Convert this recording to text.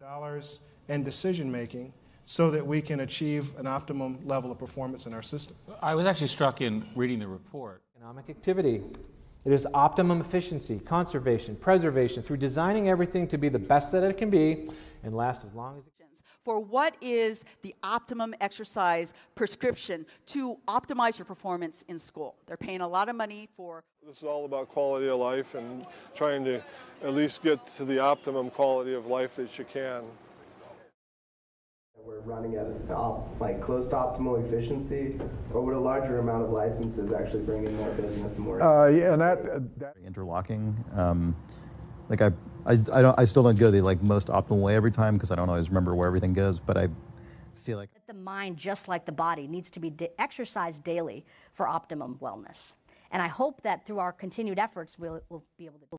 dollars and decision-making so that we can achieve an optimum level of performance in our system. I was actually struck in reading the report. Economic activity. It is optimum efficiency, conservation, preservation through designing everything to be the best that it can be and last as long as it can. for what is the optimum exercise prescription to optimize your performance in school. They're paying a lot of money for. This is all about quality of life and trying to at least get to the optimum quality of life that you can. We're running at op, like close to optimal efficiency, or would a larger amount of licenses actually bring in more business and more? Uh, yeah, and that, that interlocking. Um, like I, I, I, don't, I still don't go the like most optimal way every time because I don't always remember where everything goes. But I feel like the mind, just like the body, needs to be exercised daily for optimum wellness. And I hope that through our continued efforts, we'll, we'll be able to.